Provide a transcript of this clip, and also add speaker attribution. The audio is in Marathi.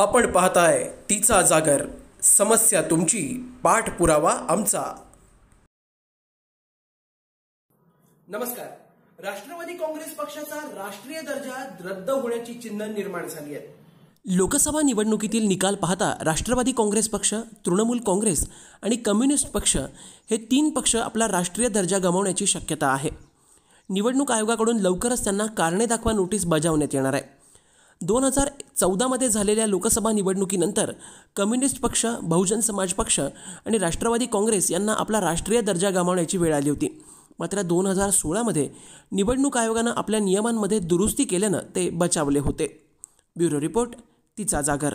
Speaker 1: आपण पाहताय तिचा जागर. समस्या तुमची. पाठपुरावा आमचा. नमस्कार. राष्ट्रवादी काँग्रेस पक्षाचा राष्ट्रीय दर्जा रद्द होण्याची चिन्ह निर्माण झाली आहेत
Speaker 2: लोकसभा निवडणुकीतील निकाल पाहता राष्ट्रवादी काँग्रेस पक्ष तृणमूल काँग्रेस आणि कम्युनिस्ट पक्ष हे तीन पक्ष आपला राष्ट्रीय दर्जा गमावण्याची शक्यता आहे. निवडणूक आयोगाकडून लवकरच त्यांना कारणे दाखवा नोटीस बजावण्यात येणार आहे. दोन हजार चौदामध्ये झालेल्या लोकसभा निवडणुकीनंतर कम्युनिस्ट पक्ष बहुजन समाज पक्ष आणि राष्ट्रवादी काँग्रेस यांना आपला राष्ट्रीय दर्जा गमावण्याची वेळ आली होती. मात्र दोन हजार सोळामध्ये निवडणूक आयोगानं आपल्या नियमांमध्ये दुरुस्ती केल्यानं ते बचावले होते. ब्युरो रिपोर्ट तिचा जागर.